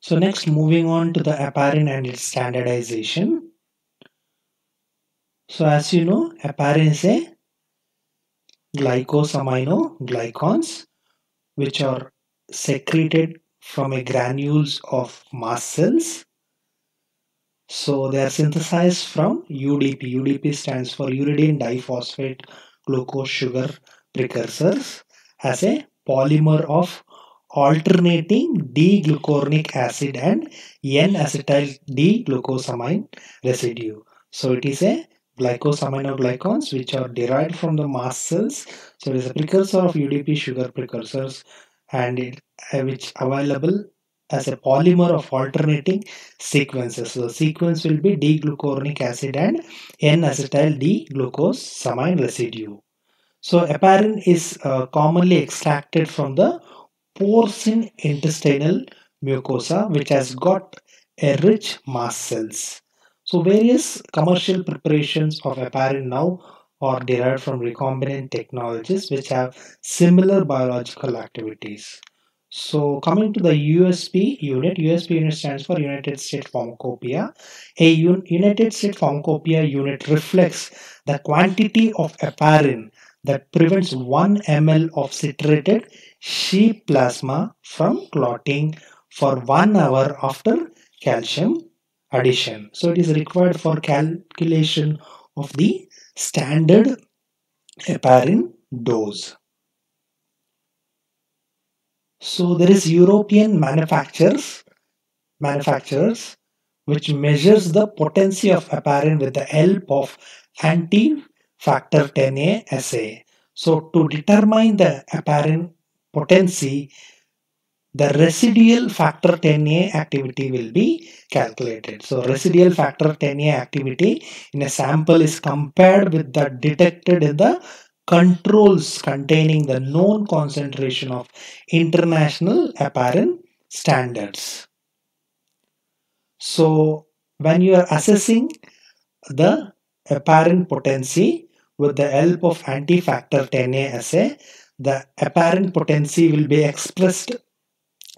So next moving on to the heparin and its standardization. So as you know, heparin is a glycosaminoglycans which are secreted from a granules of mast cells. So they are synthesized from UDP. UDP stands for uridine diphosphate glucose sugar precursors as a polymer of alternating D-glucuronic acid and N-acetyl D-glucosamine residue. So it is a glycosaminoglycans which are derived from the mast cells. So it is a precursor of UDP sugar precursors and it, uh, which available as a polymer of alternating sequences. So the sequence will be D-glucuronic acid and N-acetyl D-glucosamine residue. So heparin is uh, commonly extracted from the porcine intestinal mucosa which has got a rich mast cells. So various commercial preparations of heparin now are derived from recombinant technologies which have similar biological activities. So coming to the USP unit, USP unit stands for United States Pharmacopoeia. A United States Pharmacopoeia unit reflects the quantity of heparin that prevents 1 ml of citrated sheep plasma from clotting for 1 hour after calcium addition. So it is required for calculation of the standard heparin dose. So there is European manufacturers manufacturers which measures the potency of heparin with the help of anti-factor 10A assay. So to determine the heparin potency, the residual factor 10A activity will be calculated. So residual factor 10A activity in a sample is compared with the detected in the controls containing the known concentration of international heparin standards. So when you are assessing the heparin potency with the help of anti-factor 10A assay, the heparin potency will be expressed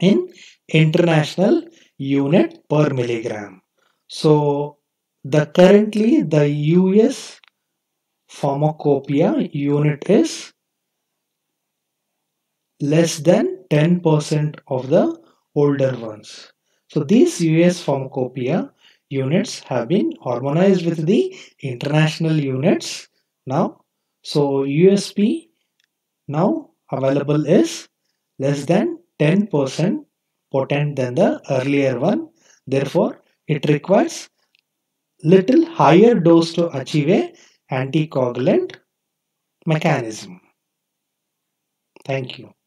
in international unit per milligram. So the currently the US pharmacopoeia unit is less than 10% of the older ones. So these US pharmacopoeia units have been harmonized with the international units now. So USP now available is less than 10% potent than the earlier one. Therefore, it requires little higher dose to achieve a anticoagulant mechanism. Thank you.